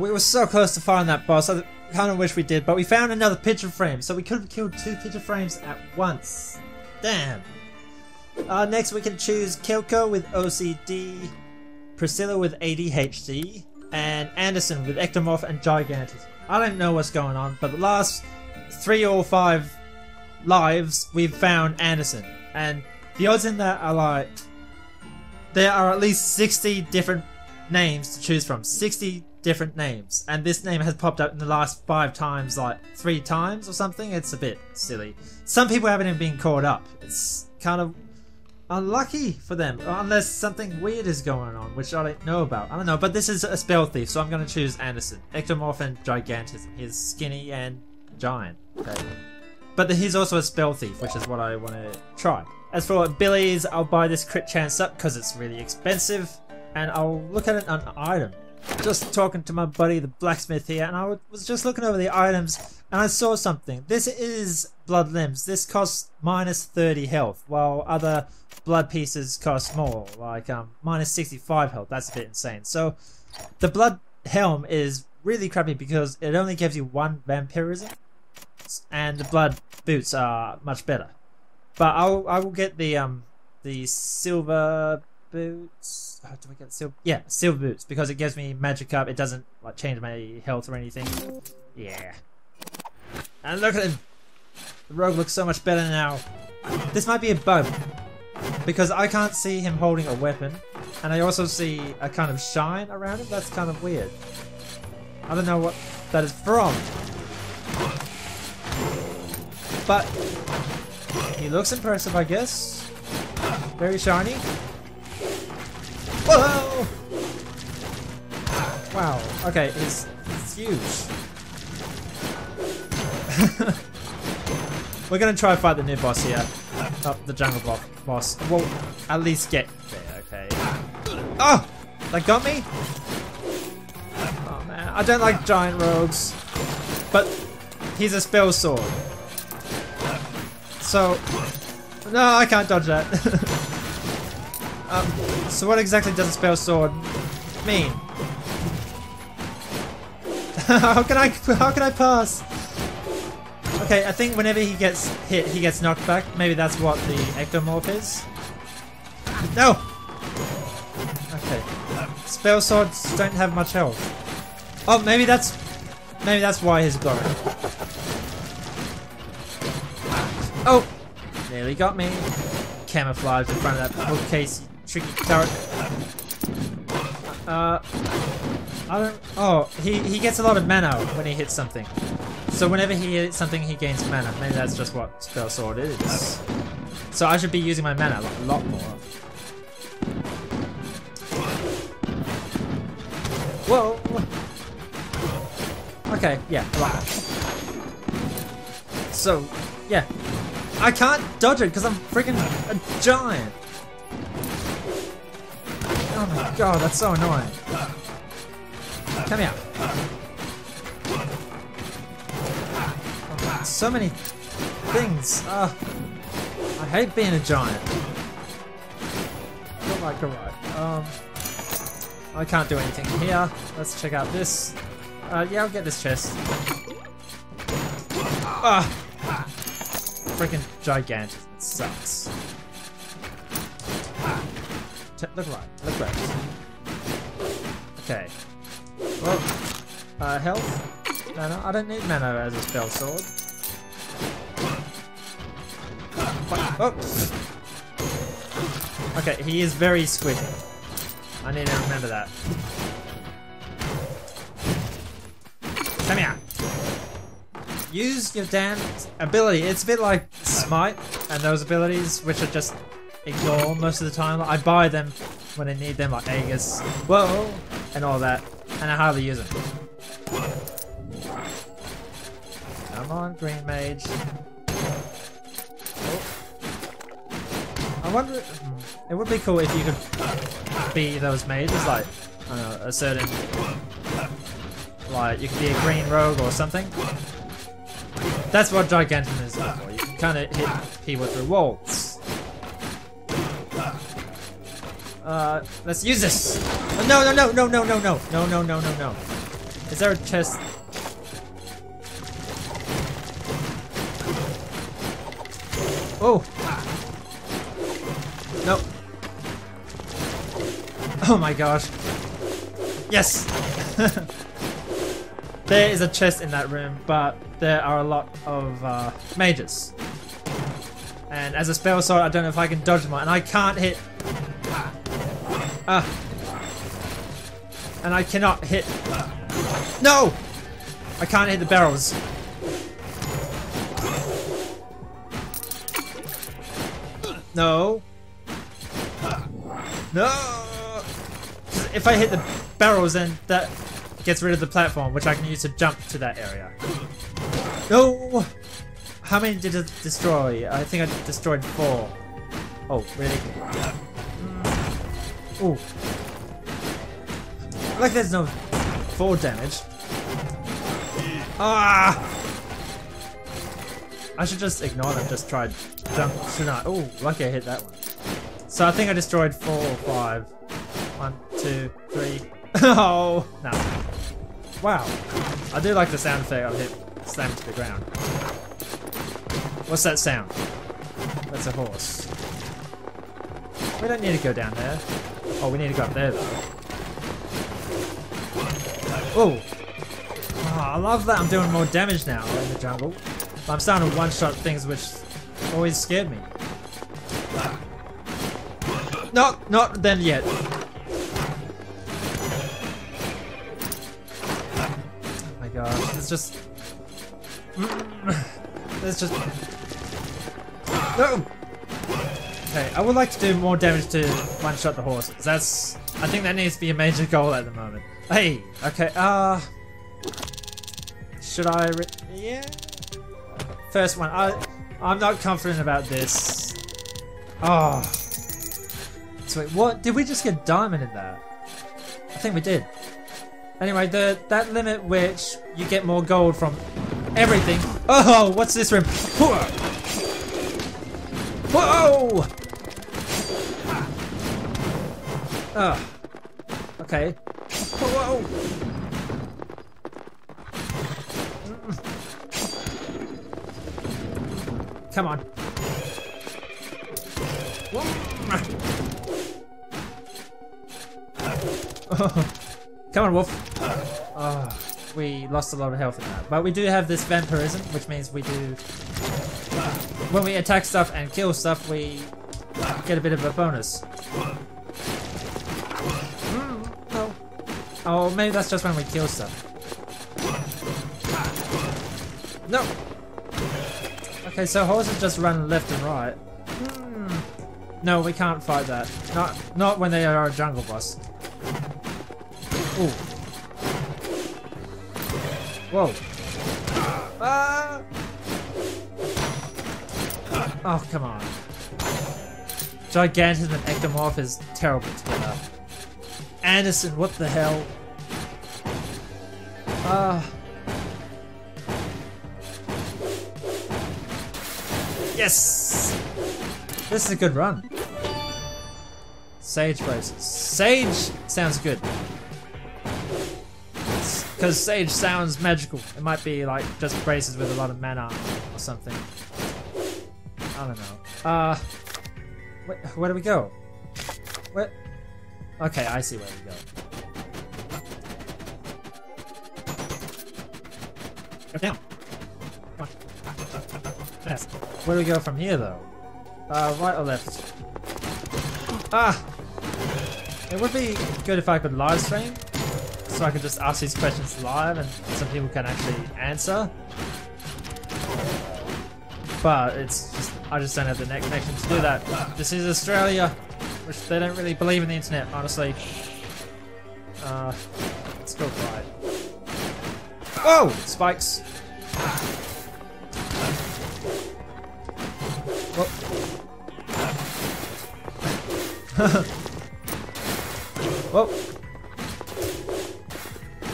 we were so close to finding that boss. I kind of wish we did, but we found another picture frame, so we could have killed two picture frames at once. Damn. Uh, next, we can choose Kilko with OCD, Priscilla with ADHD, and Anderson with Ectomorph and Gigantism. I don't know what's going on, but the last three or five lives, we've found Anderson. And the odds in that are like. There are at least 60 different names to choose from. 60 different names. And this name has popped up in the last five times, like three times or something. It's a bit silly. Some people haven't even been caught up. It's kind of unlucky for them. Unless something weird is going on, which I don't know about. I don't know, but this is a spell thief, so I'm going to choose Anderson. Ectomorph and Gigantism. He's skinny and giant. Okay. But he's also a spell thief, which is what I want to try. As for abilities, I'll buy this crit chance up because it's really expensive, and I'll look at it an item. Just talking to my buddy the blacksmith here, and I was just looking over the items, and I saw something. This is blood limbs. This costs minus 30 health, while other blood pieces cost more, like um, minus 65 health. That's a bit insane. So the blood helm is really crappy because it only gives you one vampirism, and the blood boots are much better. But I'll I will get the um the silver boots. Oh, do I get silver? Yeah, silver boots because it gives me magic up. It doesn't like change my health or anything. Yeah. And look at him. The rogue looks so much better now. This might be a bug because I can't see him holding a weapon, and I also see a kind of shine around him. That's kind of weird. I don't know what that is from. But he looks impressive, I guess. Very shiny. Whoa! Wow. Okay, it's, it's huge. We're gonna try to fight the new boss here. Oh, the jungle boss. Well, at least get there, okay. Oh! That got me? Oh man, I don't like giant rogues. But he's a spell sword. So, no, I can't dodge that. so what exactly does a spell sword mean? how can I how can I pass? Okay, I think whenever he gets hit, he gets knocked back. Maybe that's what the ectomorph is. No. Okay. Spell swords don't have much health. Oh, maybe that's maybe that's why he's it. Oh! Nearly got me. Camouflage in front of that bookcase, tricky turret. Uh, I don't. Oh, he he gets a lot of mana when he hits something. So whenever he hits something, he gains mana. Maybe that's just what spell sword is. So I should be using my mana a lot more. Whoa. Okay, yeah. So, yeah, I can't dodge it because I'm freaking a giant. Oh my god, that's so annoying. Come here. So many things. Uh, I hate being a giant. Oh my god. Um, I can't do anything here. Let's check out this. Uh, yeah, I'll get this chest. Ah freaking gigantic. It sucks. Look right. Look right. Okay. Well, uh, health? No, no, I don't need mana as a spell sword. Oh! Okay, he is very squishy. I need to remember that. Come here! use your damn ability. It's a bit like Smite and those abilities, which are just ignore most of the time. I buy them when I need them, like Aegis, whoa, and all that, and I hardly use them. Come on, Green Mage. Oh. I wonder, hmm, it would be cool if you could be those mages, like, I don't know, a certain, like, you could be a green rogue or something. That's what Gigantism is for. You can kind of hit people through walls. Uh, let's use this. Oh, no, no, no, no, no, no, no, no, no, no, no, no. Is there a chest? Oh! Nope. Oh my gosh. Yes! there is a chest in that room, but there are a lot of uh, mages. And as a spell sword, I don't know if I can dodge them, and I can't hit. Ah. And I cannot hit. No! I can't hit the barrels. No. No! If I hit the barrels, then that gets rid of the platform, which I can use to jump to that area. No! How many did it destroy? I think I destroyed four. Oh, really? Ooh. Like there's no fall damage. Ah! I should just ignore them, just try jump, shouldn't Oh, lucky I hit that one. So I think I destroyed four or five. One, two, three. oh, no. Wow. I do like the sound effect of hit slam to the ground. What's that sound? That's a horse. We don't need to go down there. Oh, we need to go up there though. Oh! oh I love that I'm doing more damage now in the jungle. I'm starting to one-shot things which always scared me. Not, not then yet. Oh my gosh, it's just... Mm. It's just... No! Okay, I would like to do more damage to one-shot the horses. That's... I think that needs to be a major goal at the moment. Hey, okay, uh... Should I... yeah? First one, I... I'm not confident about this. Oh. Sweet. What? Did we just get diamond in that? I think we did. Anyway, the that limit which you get more gold from everything. Oh, what's this room? Whoa! Ah. Whoa! Oh. Okay. Whoa! Come on. Come on, Wolf. Oh, we lost a lot of health in that. But we do have this vampirism, which means we do... When we attack stuff and kill stuff, we get a bit of a bonus. Oh, maybe that's just when we kill stuff. No! Okay, so horses just run left and right. Hmm. No, we can't fight that. Not not when they are a jungle boss. Ooh. Whoa. Ah! Oh, come on. Gigantism and Ectomorph is terrible together. Anderson, what the hell? Ah. Yes! This is a good run. Sage braces. Sage sounds good. Because sage sounds magical. It might be like just braces with a lot of mana or something. I don't know. Uh, wait, where do we go? Where? Okay, I see where we go. Go down. Where do we go from here, though? Uh, right or left? Ah! It would be good if I could live stream, so I could just ask these questions live and some people can actually answer. But it's just, I just don't have the net connection to do that. This is Australia, which they don't really believe in the internet, honestly. Uh, let's go. Whoa! Spikes! Whoa. Oh. Oh.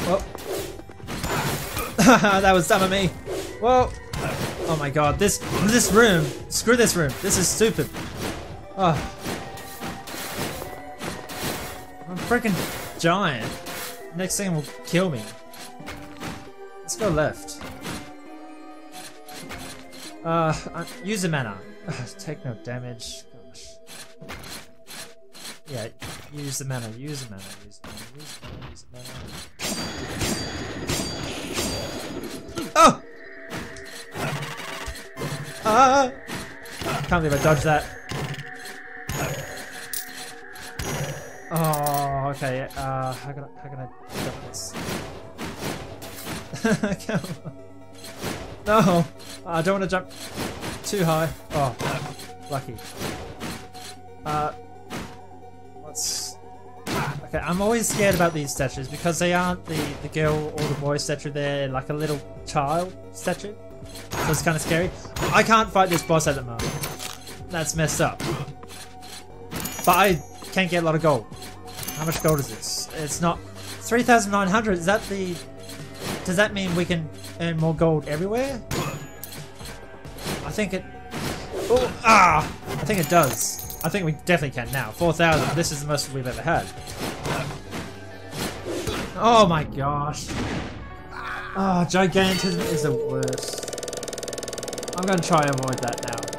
Whoa. that was dumb of me. Whoa. Oh my god, this this room. Screw this room. This is stupid. Oh. I'm freaking giant. Next thing will kill me. Let's go left. Uh, uh use the mana. Take no damage. Gosh. Yeah, use the mana, use the mana, use the mana, use the mana, use the mana. Oh! Ah! Can't believe I dodged that. Oh, okay. Uh, how can I, how can I? no! I don't want to jump too high. Oh, lucky. Uh, what's... Okay, I'm always scared about these statues because they aren't the, the girl or the boy statue, they're like a little child statue. So it's kind of scary. I can't fight this boss at the moment. That's messed up. But I can't get a lot of gold. How much gold is this? It's not... 3,900, is that the... Does that mean we can earn more gold everywhere? I think it... Oh, ah! I think it does. I think we definitely can now. 4,000. This is the most we've ever had. Oh my gosh. Oh, Gigantism is the worst. I'm going to try and avoid that now.